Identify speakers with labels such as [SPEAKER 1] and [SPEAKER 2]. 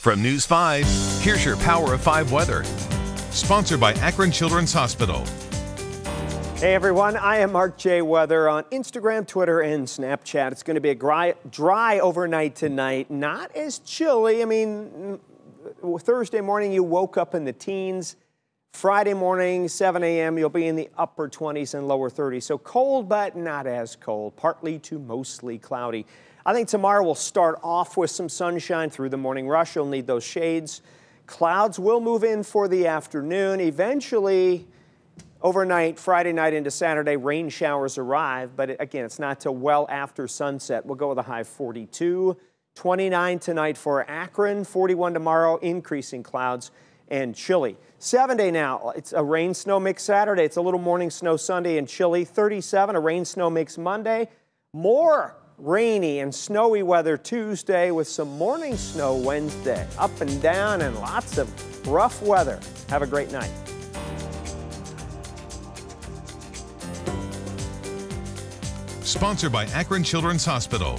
[SPEAKER 1] From News 5, here's your Power of 5 weather. Sponsored by Akron Children's Hospital.
[SPEAKER 2] Hey everyone, I am Mark J. Weather on Instagram, Twitter, and Snapchat. It's going to be a dry, dry overnight tonight. Not as chilly. I mean, mm, Thursday morning you woke up in the teens. Friday morning, 7 a.m., you'll be in the upper 20s and lower 30s. So cold, but not as cold. Partly to mostly cloudy. I think tomorrow we'll start off with some sunshine through the morning rush. You'll need those shades. Clouds will move in for the afternoon. Eventually, overnight, Friday night into Saturday, rain showers arrive. But again, it's not till well after sunset. We'll go with a high 42. 29 tonight for Akron, 41 tomorrow, increasing clouds and chilly. Seven day now, it's a rain snow mix Saturday. It's a little morning snow Sunday and chilly. 37, a rain snow mix Monday. More rainy and snowy weather Tuesday with some morning snow Wednesday. Up and down and lots of rough weather. Have a great night.
[SPEAKER 1] Sponsored by Akron Children's Hospital.